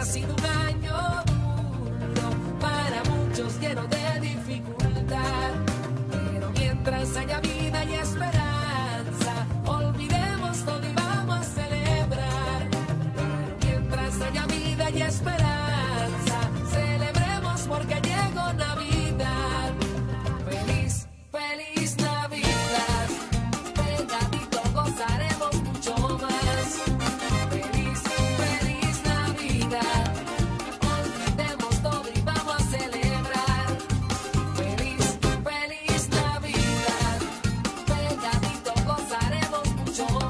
ha sido un año duro, para muchos lleno de dificultad. Pero mientras haya vida y esperanza, olvidemos todo y vamos a celebrar. Pero mientras haya vida y esperanza, soul.